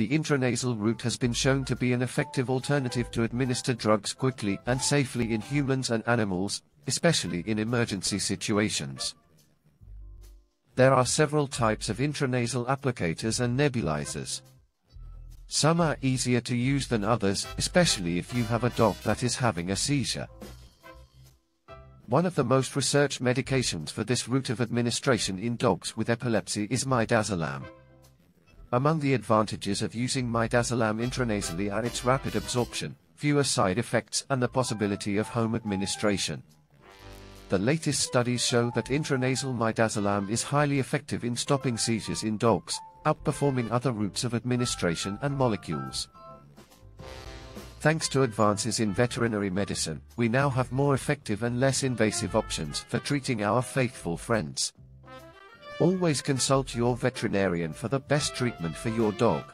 the intranasal route has been shown to be an effective alternative to administer drugs quickly and safely in humans and animals, especially in emergency situations. There are several types of intranasal applicators and nebulizers. Some are easier to use than others, especially if you have a dog that is having a seizure. One of the most researched medications for this route of administration in dogs with epilepsy is midazolam. Among the advantages of using midazolam intranasally are its rapid absorption, fewer side effects and the possibility of home administration. The latest studies show that intranasal midazolam is highly effective in stopping seizures in dogs, outperforming other routes of administration and molecules. Thanks to advances in veterinary medicine, we now have more effective and less invasive options for treating our faithful friends. Always consult your veterinarian for the best treatment for your dog.